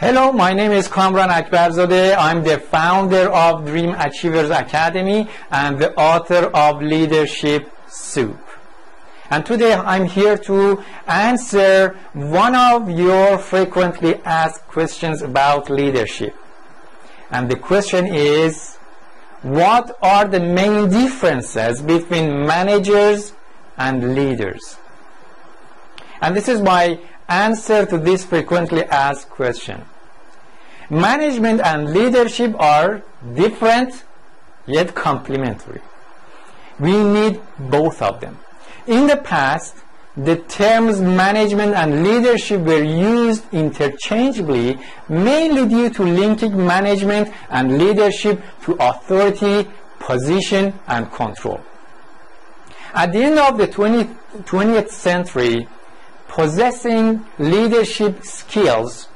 Hello, my name is Kamran Akbarzadeh. I'm the founder of Dream Achievers Academy and the author of Leadership Soup. And today I'm here to answer one of your frequently asked questions about leadership. And the question is, what are the main differences between managers and leaders? And this is my answer to this frequently asked question. Management and leadership are different yet complementary. We need both of them. In the past, the terms management and leadership were used interchangeably mainly due to linking management and leadership to authority, position, and control. At the end of the 20th, 20th century, possessing leadership skills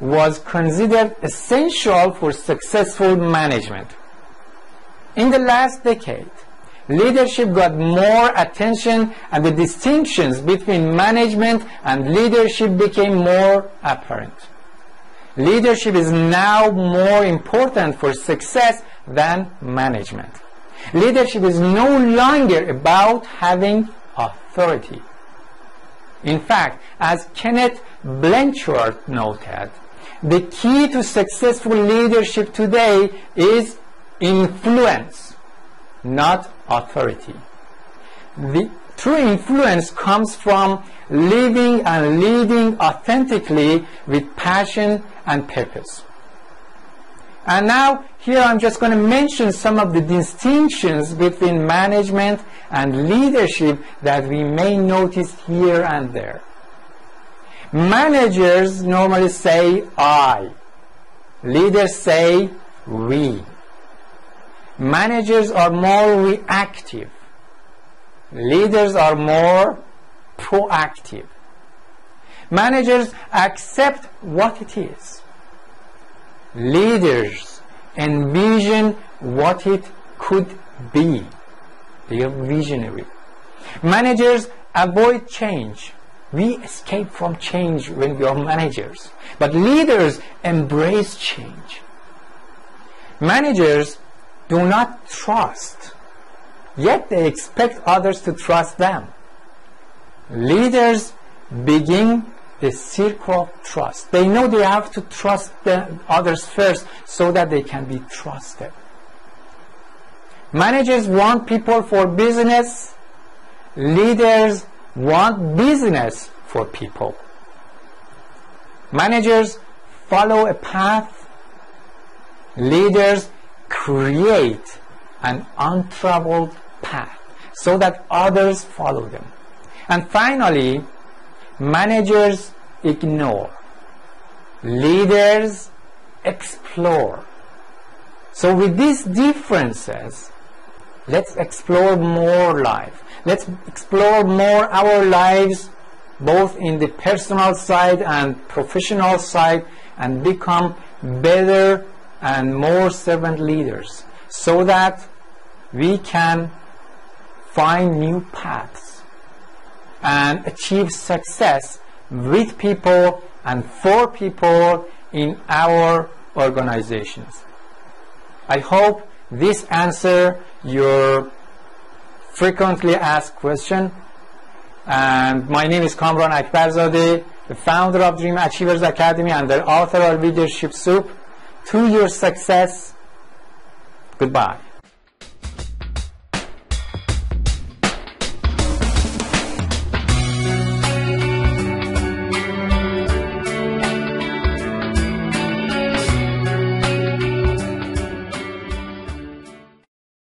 was considered essential for successful management. In the last decade, leadership got more attention and the distinctions between management and leadership became more apparent. Leadership is now more important for success than management. Leadership is no longer about having authority. In fact, as Kenneth Blanchard noted, the key to successful leadership today is influence, not authority. The true influence comes from living and leading authentically with passion and purpose. And now, here I'm just going to mention some of the distinctions between management and leadership that we may notice here and there. Managers normally say I. Leaders say we. Managers are more reactive. Leaders are more proactive. Managers accept what it is. Leaders envision what it could be. They are visionary. Managers avoid change. We escape from change when we are managers. But leaders embrace change. Managers do not trust, yet they expect others to trust them. Leaders begin the circle of trust. They know they have to trust the others first so that they can be trusted. Managers want people for business. Leaders want business for people. Managers follow a path. Leaders create an untraveled path so that others follow them. And finally, managers ignore. Leaders explore. So with these differences, let's explore more life. Let's explore more our lives both in the personal side and professional side and become better and more servant leaders so that we can find new paths and achieve success with people and for people in our organizations. I hope this answer your frequently asked question. And my name is Kamran Akbarzadeh, the founder of Dream Achievers Academy and the author of Leadership Soup. To your success, goodbye.